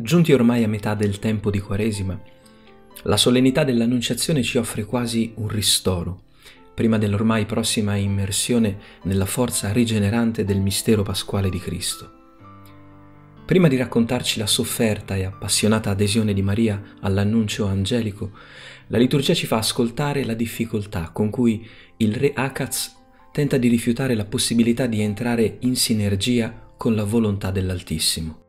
Giunti ormai a metà del tempo di Quaresima, la solennità dell'Annunciazione ci offre quasi un ristoro, prima dell'ormai prossima immersione nella forza rigenerante del mistero pasquale di Cristo. Prima di raccontarci la sofferta e appassionata adesione di Maria all'annuncio angelico, la liturgia ci fa ascoltare la difficoltà con cui il re Akaz tenta di rifiutare la possibilità di entrare in sinergia con la volontà dell'Altissimo.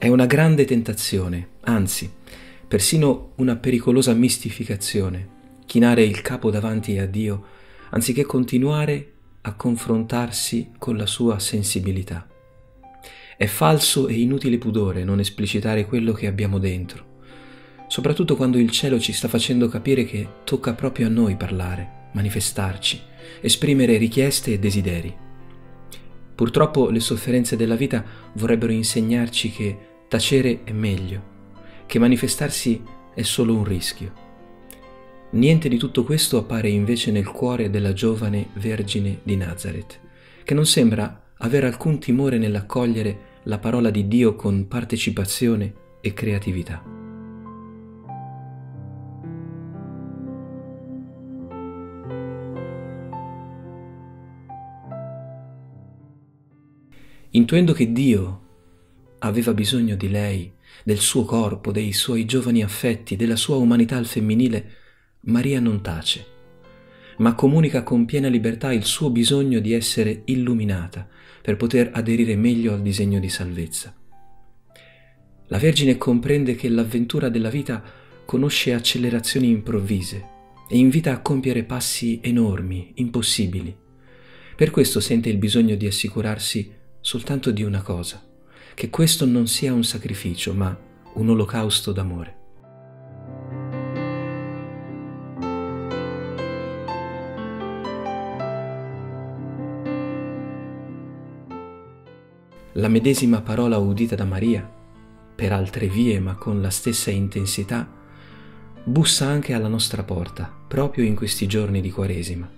È una grande tentazione, anzi, persino una pericolosa mistificazione, chinare il capo davanti a Dio anziché continuare a confrontarsi con la sua sensibilità. È falso e inutile pudore non esplicitare quello che abbiamo dentro, soprattutto quando il cielo ci sta facendo capire che tocca proprio a noi parlare, manifestarci, esprimere richieste e desideri. Purtroppo le sofferenze della vita vorrebbero insegnarci che tacere è meglio, che manifestarsi è solo un rischio. Niente di tutto questo appare invece nel cuore della giovane Vergine di Nazareth, che non sembra avere alcun timore nell'accogliere la parola di Dio con partecipazione e creatività. Intuendo che Dio aveva bisogno di lei, del suo corpo, dei suoi giovani affetti, della sua umanità al femminile, Maria non tace, ma comunica con piena libertà il suo bisogno di essere illuminata per poter aderire meglio al disegno di salvezza. La Vergine comprende che l'avventura della vita conosce accelerazioni improvvise e invita a compiere passi enormi, impossibili. Per questo sente il bisogno di assicurarsi soltanto di una cosa, che questo non sia un sacrificio, ma un olocausto d'amore. La medesima parola udita da Maria, per altre vie ma con la stessa intensità, bussa anche alla nostra porta, proprio in questi giorni di Quaresima.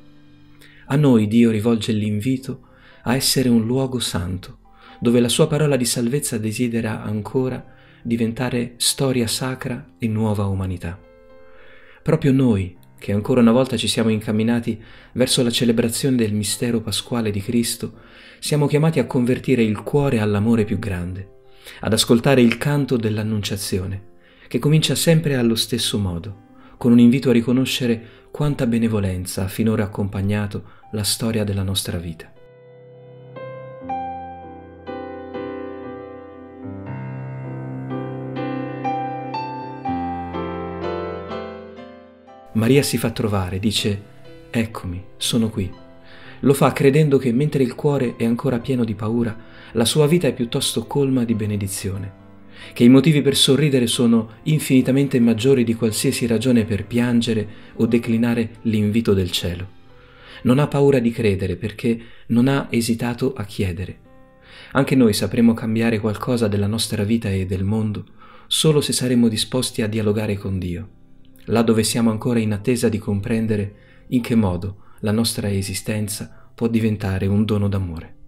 A noi Dio rivolge l'invito a essere un luogo santo, dove la sua parola di salvezza desidera ancora diventare storia sacra e nuova umanità. Proprio noi, che ancora una volta ci siamo incamminati verso la celebrazione del mistero pasquale di Cristo, siamo chiamati a convertire il cuore all'amore più grande, ad ascoltare il canto dell'Annunciazione, che comincia sempre allo stesso modo, con un invito a riconoscere quanta benevolenza ha finora accompagnato la storia della nostra vita. Maria si fa trovare, dice, eccomi, sono qui. Lo fa credendo che mentre il cuore è ancora pieno di paura, la sua vita è piuttosto colma di benedizione, che i motivi per sorridere sono infinitamente maggiori di qualsiasi ragione per piangere o declinare l'invito del cielo. Non ha paura di credere perché non ha esitato a chiedere. Anche noi sapremo cambiare qualcosa della nostra vita e del mondo solo se saremo disposti a dialogare con Dio là dove siamo ancora in attesa di comprendere in che modo la nostra esistenza può diventare un dono d'amore.